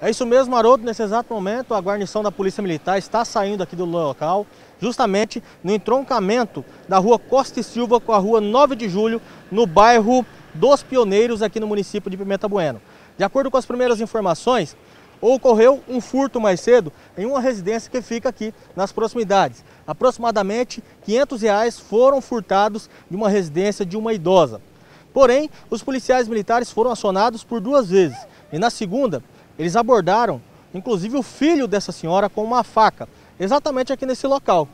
É isso mesmo, Haroldo. Nesse exato momento, a guarnição da Polícia Militar está saindo aqui do local, justamente no entroncamento da rua Costa e Silva com a rua 9 de Julho, no bairro dos Pioneiros, aqui no município de Pimenta Bueno. De acordo com as primeiras informações, ocorreu um furto mais cedo em uma residência que fica aqui nas proximidades. Aproximadamente 500 reais foram furtados de uma residência de uma idosa. Porém, os policiais militares foram acionados por duas vezes e na segunda eles abordaram, inclusive, o filho dessa senhora com uma faca, exatamente aqui nesse local.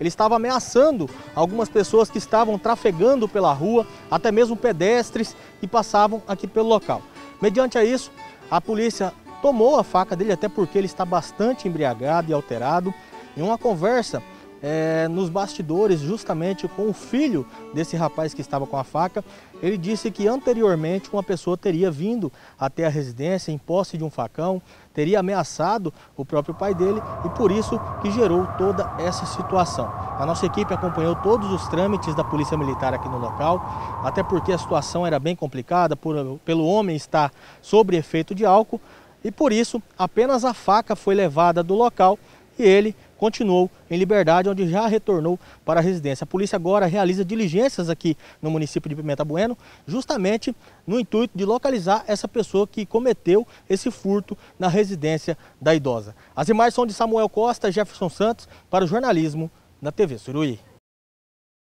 Ele estava ameaçando algumas pessoas que estavam trafegando pela rua, até mesmo pedestres que passavam aqui pelo local. Mediante a isso, a polícia tomou a faca dele, até porque ele está bastante embriagado e alterado. Em uma conversa é, nos bastidores, justamente com o filho desse rapaz que estava com a faca, ele disse que anteriormente uma pessoa teria vindo até a residência em posse de um facão, teria ameaçado o próprio pai dele e por isso que gerou toda essa situação. A nossa equipe acompanhou todos os trâmites da Polícia Militar aqui no local, até porque a situação era bem complicada por, pelo homem estar sob efeito de álcool e por isso apenas a faca foi levada do local e ele continuou em liberdade, onde já retornou para a residência. A polícia agora realiza diligências aqui no município de Pimenta Bueno, justamente no intuito de localizar essa pessoa que cometeu esse furto na residência da idosa. As imagens são de Samuel Costa e Jefferson Santos para o jornalismo da TV Suruí.